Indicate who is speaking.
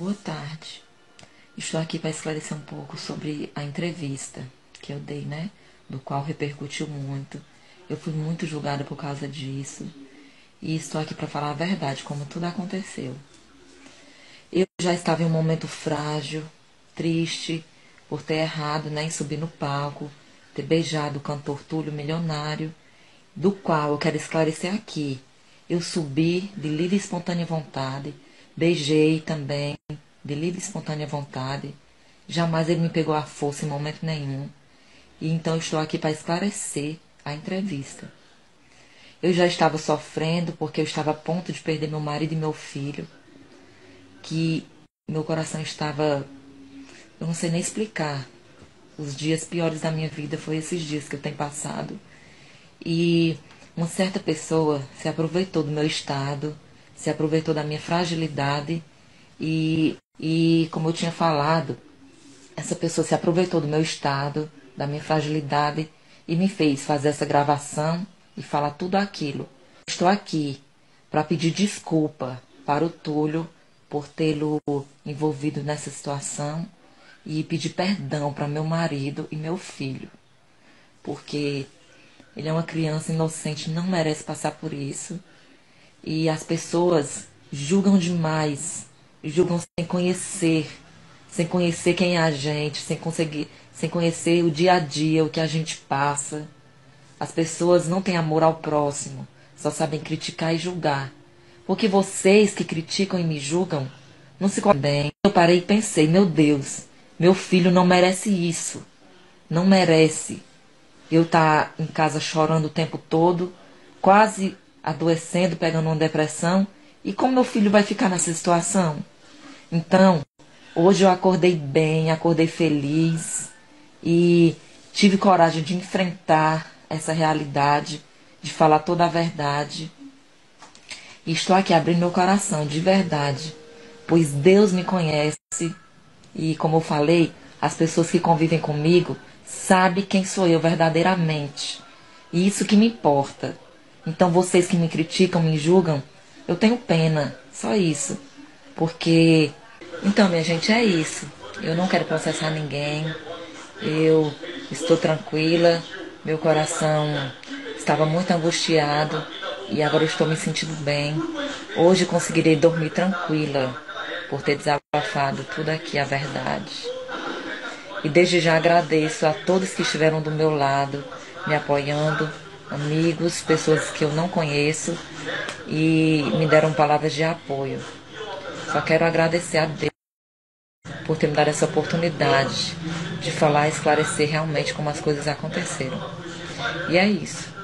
Speaker 1: Boa tarde. Estou aqui para esclarecer um pouco sobre a entrevista que eu dei, né? Do qual repercutiu muito. Eu fui muito julgada por causa disso. E estou aqui para falar a verdade, como tudo aconteceu. Eu já estava em um momento frágil, triste, por ter errado né, em subir no palco, ter beijado o cantor Túlio Milionário, do qual eu quero esclarecer aqui. Eu subi de livre e espontânea vontade, beijei também de livre e espontânea vontade. Jamais ele me pegou à força em momento nenhum. E então estou aqui para esclarecer a entrevista. Eu já estava sofrendo porque eu estava a ponto de perder meu marido e meu filho, que meu coração estava, eu não sei nem explicar. Os dias piores da minha vida foi esses dias que eu tenho passado. E uma certa pessoa se aproveitou do meu estado, se aproveitou da minha fragilidade e, e como eu tinha falado, essa pessoa se aproveitou do meu estado, da minha fragilidade e me fez fazer essa gravação e falar tudo aquilo. Estou aqui para pedir desculpa para o Túlio por tê-lo envolvido nessa situação e pedir perdão para meu marido e meu filho, porque ele é uma criança inocente, não merece passar por isso. E as pessoas julgam demais, julgam sem conhecer, sem conhecer quem é a gente, sem conseguir, sem conhecer o dia a dia, o que a gente passa. As pessoas não têm amor ao próximo, só sabem criticar e julgar. Porque vocês que criticam e me julgam não se bem. Eu parei e pensei, meu Deus, meu filho não merece isso. Não merece. Eu tá em casa chorando o tempo todo, quase adoecendo, pegando uma depressão. E como meu filho vai ficar nessa situação? Então, hoje eu acordei bem, acordei feliz e tive coragem de enfrentar essa realidade, de falar toda a verdade. E estou aqui abrindo meu coração, de verdade, pois Deus me conhece e, como eu falei, as pessoas que convivem comigo sabem quem sou eu verdadeiramente. E isso que me importa. Então, vocês que me criticam, me julgam, eu tenho pena, só isso. Porque. Então, minha gente, é isso. Eu não quero processar ninguém. Eu estou tranquila. Meu coração estava muito angustiado e agora estou me sentindo bem. Hoje conseguirei dormir tranquila por ter desabafado tudo aqui, a verdade. E desde já agradeço a todos que estiveram do meu lado, me apoiando, amigos, pessoas que eu não conheço e me deram palavras de apoio. Só quero agradecer a Deus por ter me dado essa oportunidade de falar e esclarecer realmente como as coisas aconteceram. E é isso.